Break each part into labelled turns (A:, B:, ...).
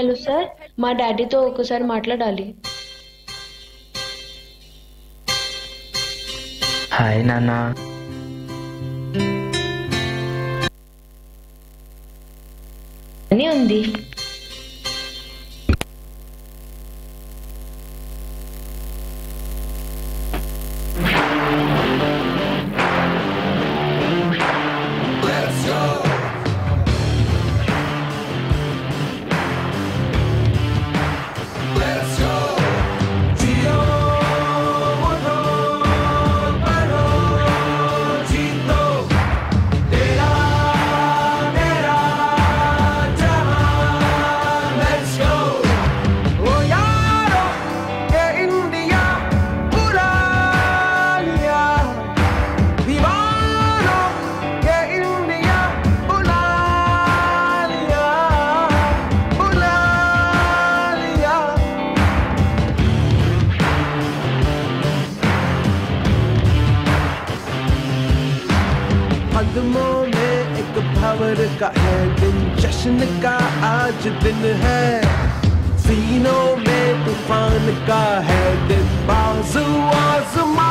A: Hello sir మా డాడీతో ఒకసారి మాట్లాడాలి.
B: హాయ్ నాన్న.
A: అని ఉంది.
C: भंवर का है दिन जश्न का आज दिन है सीनों में तूफ़ान का है दिन बाजू आजमा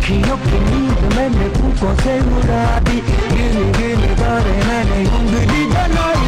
D: अखियों की नींद मैंने फूकों से उड़ा दी गिन गिन तारे मैंने उंगली जलाई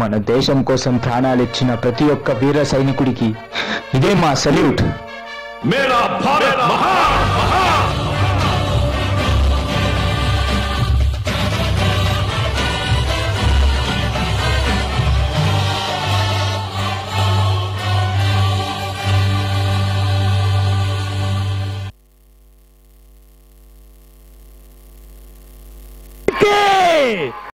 B: మన దేశం కోసం ప్రాణాలిచ్చిన ప్రతి ఒక్క వీర సైనికుడికి ఇదే మా సెల్యూట్
C: మేరా భారత్ మహా!